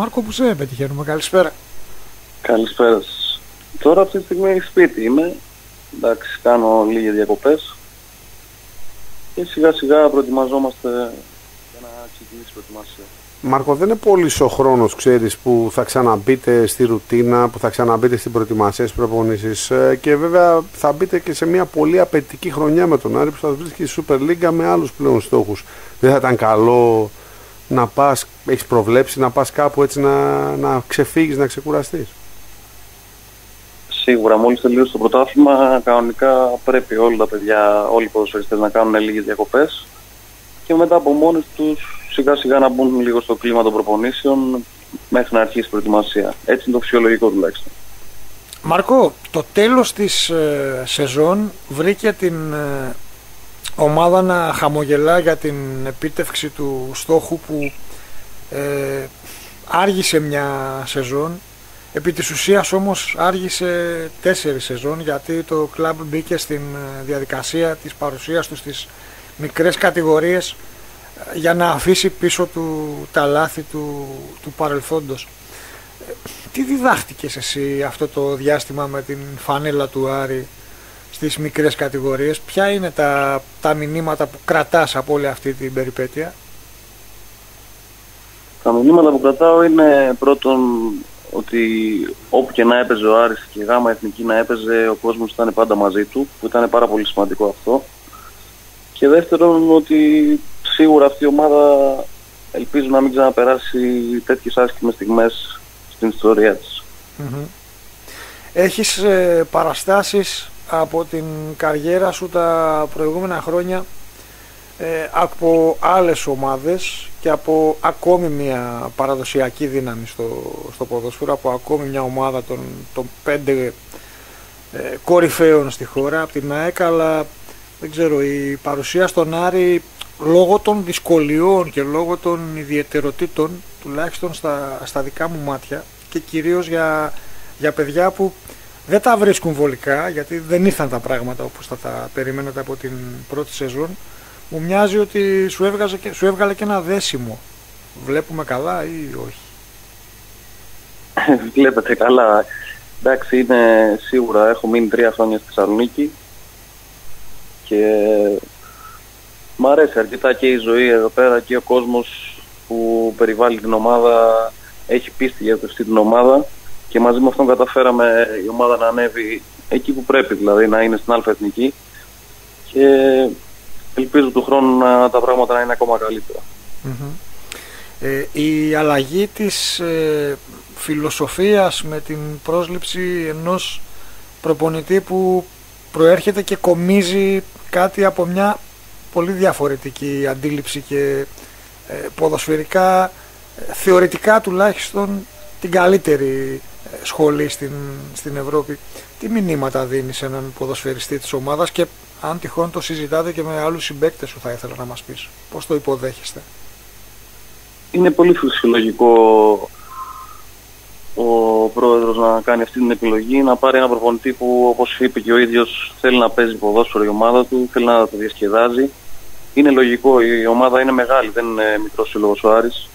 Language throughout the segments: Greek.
Μάρκο που σε πετυχαίνουμε. Καλησπέρα. Καλησπέρα σας. Τώρα αυτή τη στιγμή σπίτι είμαι. Εντάξει, κάνω λίγες διακοπές. Και σιγά σιγά προετοιμαζόμαστε για να ξεκινήσει η προετοιμασία. Μάρκο, δεν είναι πολύ ο χρόνος, ξέρεις, που θα ξαναμπείτε στη ρουτίνα, που θα ξαναμπείτε στην προετοιμασία τη προπονήση. Ε, και βέβαια θα μπείτε και σε μια πολύ απαιτητική χρονιά με τον Άρη που θα βρίσκει στη Super League με άλλους πλέον στόχους. Δεν θα ήταν καλό να πας, έχεις προβλέψει να πας κάπου έτσι να, να ξεφύγεις, να ξεκουραστείς. Σίγουρα, μόλις τελείωσε το πρωτάθλημα, κανονικά πρέπει όλα τα παιδιά, όλοι οι ποδοσφαιριστές να κάνουν λίγες διακοπές και μετά από μόνοι τους σιγά σιγά να μπουν λίγο στο κλίμα των προπονήσεων μέχρι να αρχίσει η προετοιμασία. Έτσι είναι το φυσιολογικό τουλάχιστον. Μαρκό, το τέλος της ε, σεζόν βρήκε την ε, ομάδα να χαμογελά για την επίτευξη του στόχου που ε, άργησε μια σεζόν επί της ουσίας όμως άργησε τέσσερις σεζόν γιατί το κλαμπ μπήκε στην ε, διαδικασία της παρουσίας του στις μικρές κατηγορίες ε, για να αφήσει πίσω του τα λάθη του, του παρελθόντος. Ε, τι διδάχτηκες εσύ αυτό το διάστημα με την φανέλα του Άρη; Στις μικρές κατηγορίες, ποια είναι τα, τα μηνύματα που κρατάς από όλη αυτή την περιπέτεια; Τα μηνύματα που κρατάω είναι πρώτον ότι όπου και να έπαιζε ο Άρης και η γάμα εθνική να έπαιζε ο κόσμος ήταν πάντα μαζί του που ήταν πάρα πολύ σημαντικό αυτό και δεύτερον ότι σίγουρα αυτή η ομάδα ελπίζω να μην ξαναπεράσει τέτοιες άσχημες στιγμές στην ιστορία της. Mm-hmm. Έχεις ε, παραστάσεις από την καριέρα σου τα προηγούμενα χρόνια ε, από άλλες ομάδες και από ακόμη μια παραδοσιακή δύναμη στο, στο ποδόσφαιρο, από ακόμη μια ομάδα των, των πέντε ε, κορυφαίων στη χώρα, από την ΑΕΚ, αλλά δεν ξέρω, η παρουσία στον Άρη λόγω των δυσκολιών και λόγω των ιδιαιτεροτήτων, τουλάχιστον στα, στα δικά μου μάτια και κυρίως για, για παιδιά που δεν τα βρίσκουν βολικά γιατί δεν ήρθαν τα πράγματα όπως θα τα περιμένετε από την πρώτη σεζόν. Μου μοιάζει ότι σου, έβγαζε και, σου έβγαλε και ένα δέσιμο. Βλέπουμε καλά ή όχι; Βλέπετε καλά. Εντάξει είναι σίγουρα έχω μείνει τρία χρόνια στη Θεσσαλονίκη και μ' αρέσει αρκετά και η ζωή εδώ πέρα και ο κόσμος που περιβάλλει την ομάδα έχει πίστη για αυτή την ομάδα και μαζί με αυτόν καταφέραμε η ομάδα να ανέβει εκεί που πρέπει, δηλαδή να είναι στην αλφα εθνική και ελπίζω του χρόνου να, τα πράγματα να είναι ακόμα Ε, η αλλαγή της ε, φιλοσοφίας με την πρόσληψη ενός προπονητή που προέρχεται και κομίζει κάτι από μια πολύ διαφορετική αντίληψη και ε, ποδοσφαιρικά, ε, θεωρητικά τουλάχιστον την καλύτερη σχολή στην, στην Ευρώπη. Τι μηνύματα δίνεις σε έναν ποδοσφαιριστή της ομάδας και αν τυχόν το συζητάτε και με άλλους συμπαίκτες σου θα ήθελα να μας πεις. Πώς το υποδέχεστε; Είναι πολύ φυσιολογικό ο πρόεδρος να κάνει αυτή την επιλογή, να πάρει ένα προπονητή που όπως είπε και ο ίδιος θέλει να παίζει ποδόσφαιρο η ομάδα του, θέλει να το διασκεδάζει. Είναι λογικό, η ομάδα είναι μεγάλη, δεν είναι μικρός σύλλογος ο Άρης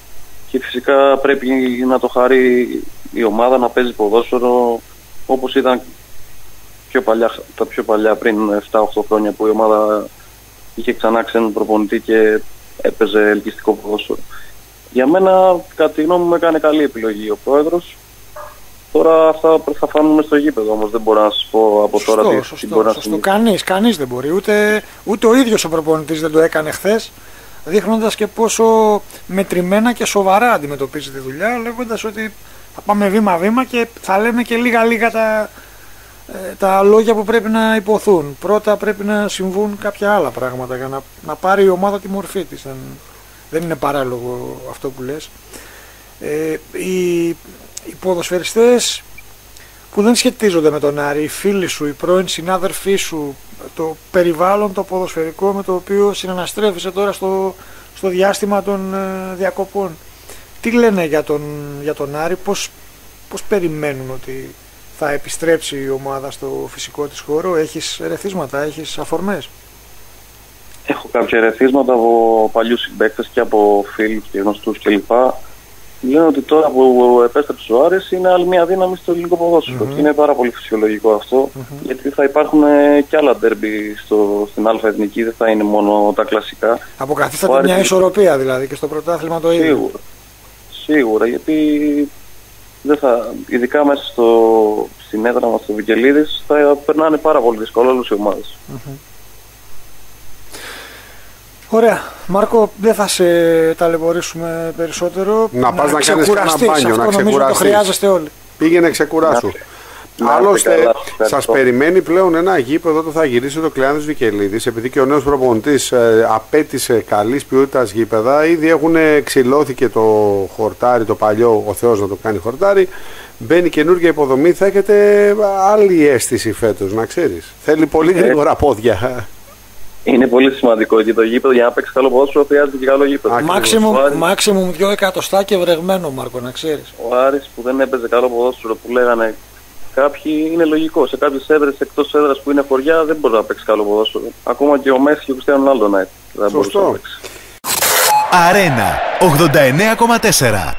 και φυσικά πρέπει να το χαρεί η ομάδα να παίζει ποδόσφαιρο όπως ήταν πιο παλιά, τα πιο παλιά πριν 7-8 χρόνια που η ομάδα είχε ξανά ξένο προπονητή και έπαιζε ελκυστικό ποδόσφαιρο. Για μένα, κατά τη γνώμη μου, έκανε καλή επιλογή ο πρόεδρος. Τώρα αυτά θα φάνουμε στο γήπεδο όμως, δεν μπορώ να σας πω από τώρα τι, σωστό, μπορεί σωστό. να Κανείς, κανείς δεν μπορεί, ούτε, ούτε ο ίδιος ο προπονητής δεν το έκανε χθες δείχνοντας και πόσο μετρημένα και σοβαρά αντιμετωπίζει τη δουλειά, λέγοντας ότι θα πάμε βήμα-βήμα και θα λέμε και λίγα-λίγα τα, ε, τα λόγια που πρέπει να υποθούν. Πρώτα πρέπει να συμβούν κάποια άλλα πράγματα για να, να πάρει η ομάδα τη μορφή της. Δεν, δεν είναι παράλογο αυτό που λες. Ε, οι, οι ποδοσφαιριστές που δεν σχετίζονται με τον Άρη, οι φίλοι σου, οι πρώην συνάδελφοί σου, το περιβάλλον το ποδοσφαιρικό με το οποίο συναναστρέφεσαι τώρα στο, στο διάστημα των ε, διακοπών. Τι λένε για τον, για τον Άρη, πώς, πώς περιμένουν ότι θα επιστρέψει η ομάδα στο φυσικό της χώρο, έχεις ρεθίσματα, έχεις αφορμές; Έχω κάποια ρεθίσματα από παλιούς συμπαίκτες και από φίλους και γνωστούς κλπ. Λένε ότι τώρα που επέστρεψε ο Άρης είναι άλλη μια δύναμη στο ελληνικό ποδόσφαιρο. Μμμ. Και είναι πάρα πολύ φυσιολογικό αυτό, γιατί θα υπάρχουν ε, και άλλα ντέρμπι στο, στην Α Εθνική, δεν θα είναι μόνο τα κλασικά. Αποκαθίσταται Ο Άρης μια είναι- ισορροπία δηλαδή και στο πρωτάθλημα το ίδιο. Σίγουρα. Σίγουρα, γιατί δεν θα, ειδικά μέσα στο, στην έδρα μας στο Βικελίδης θα περνάνε πάρα πολύ δύσκολα όλες οι ομάδες. Ωραία. Μάρκο, δεν θα σε ταλαιπωρήσουμε περισσότερο. Να πας να κάνεις ξεκουραστείς. κανένα μπάνιο, Αυτό να νομίζω το ξεκουραστείς. χρειάζεστε όλοι. Πήγαινε ξεκουράσου. Να είστε- να είστε Άλλωστε, καλά, σας ευχαριστώ. σας περιμένει πλέον ένα γήπεδο που θα γυρίσει το Κλεάνδης Βικελίδης. Επειδή και ο νέος προπονητής απέτησε καλής ποιότητας γήπεδα, ήδη έχουν ξυλώθηκε το χορτάρι, το παλιό, ο Θεός να το κάνει χορτάρι. Μπαίνει καινούργια υποδομή, θα έχετε άλλη αίσθηση φέτος, να ξέρεις. Θέλει πολύ Ε. γρήγορα πόδια. Είναι πολύ σημαντικό και το γήπεδο για να παίξει καλό ποδόσφαιρο χρειάζεται και καλό γήπεδο. Ακριβώς. Μάξιμουμ, Ο Άρης- μάξιμουμ δύο εκατοστά και βρεγμένο, Μάρκο, να ξέρεις. Ο Άρης που δεν έπαιζε καλό ποδόσφαιρο που λέγανε κάποιοι είναι λογικό. Σε κάποιες έδρες εκτός έδρας που είναι χωριά δεν μπορεί να παίξει καλό ποδόσφαιρο. Ακόμα και ο Μέση και ο Κριστιανό Ρονάλντο να δεν μπορούσε Σωστό. να παίξει. Αρένα 89,4.